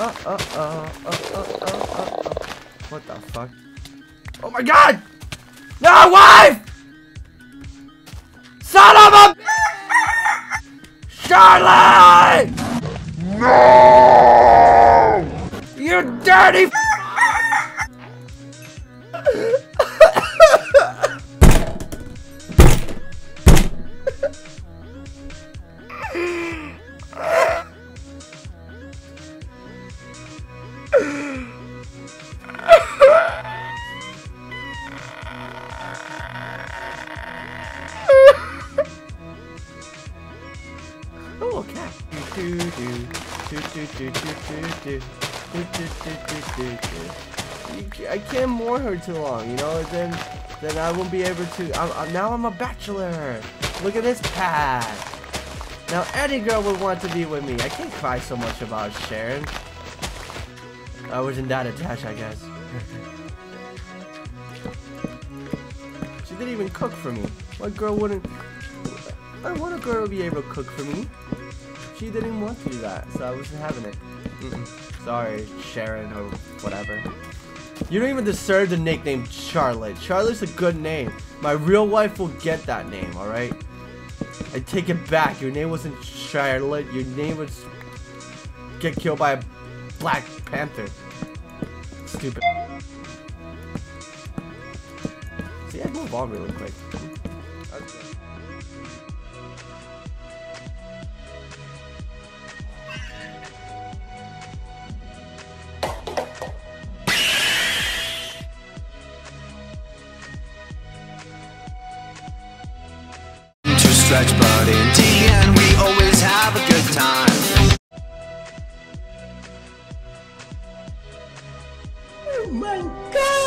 What the fuck? Oh my god! No, wife! Son of a... Charlotte! No! You dirty... Oh, ca- I can't mourn her too long, you know. Then, then I won't be able to. I'm, I'm, now I'm a bachelor. Look at this pad. Now any girl would want to be with me. I can't cry so much about Sharon. I wasn't that attached, I guess. she didn't even cook for me. What girl wouldn't? I want a girl to be able to cook for me. She didn't want to do that, so I wasn't having it. Mm-mm. Sorry, Sharon or whatever. You don't even deserve the nickname Charlotte. Charlotte's a good name. My real wife will get that name, alright? I take it back. Your name wasn't Charlotte. Your name was get killed by a Black Panther. Stupid. See, I move on really quick. Okay. Stretch, but in the end, we always have a good time. Oh my god!